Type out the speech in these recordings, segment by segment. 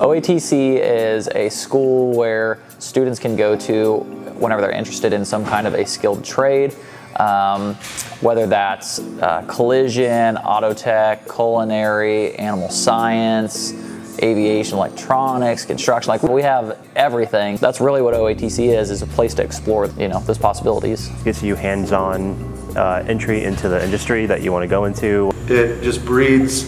OATC is a school where students can go to whenever they're interested in some kind of a skilled trade, um, whether that's uh, collision, auto tech, culinary, animal science, aviation, electronics, construction. Like we have everything. That's really what OATC is, is a place to explore, you know, those possibilities. Gets you hands-on uh, entry into the industry that you want to go into. It just breeds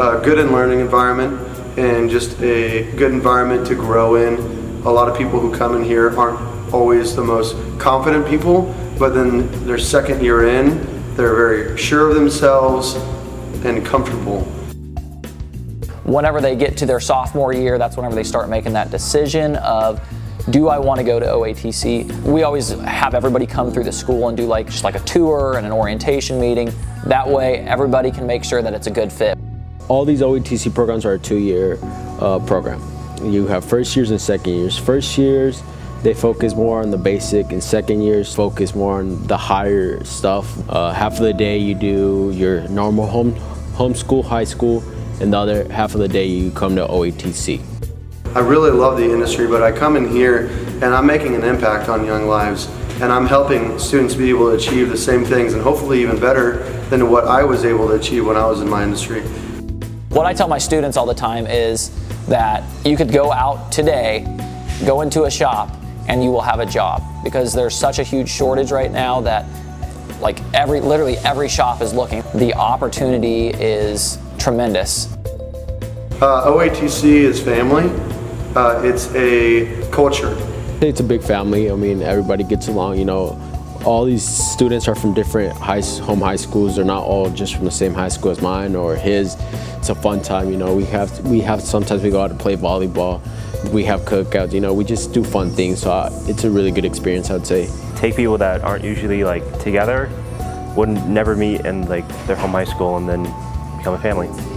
a good and learning environment and just a good environment to grow in. A lot of people who come in here aren't always the most confident people, but then their second year in, they're very sure of themselves and comfortable whenever they get to their sophomore year, that's whenever they start making that decision of do I want to go to OATC? We always have everybody come through the school and do like just like a tour and an orientation meeting. That way everybody can make sure that it's a good fit. All these OATC programs are a two-year uh, program. You have first years and second years. First years, they focus more on the basic and second years focus more on the higher stuff. Uh, half of the day you do your normal home homeschool, high school, and the other half of the day you come to OATC. I really love the industry, but I come in here and I'm making an impact on young lives and I'm helping students be able to achieve the same things and hopefully even better than what I was able to achieve when I was in my industry. What I tell my students all the time is that you could go out today, go into a shop, and you will have a job because there's such a huge shortage right now that like every literally every shop is looking. The opportunity is tremendous. Uh, OATC is family. Uh, it's a culture. It's a big family. I mean, everybody gets along. You know, all these students are from different high, home high schools. They're not all just from the same high school as mine or his. It's a fun time. You know, we have we have sometimes we go out and play volleyball. We have cookouts. You know, we just do fun things. So uh, it's a really good experience, I'd say. Take people that aren't usually like together, would not never meet in like their home high school, and then become a family.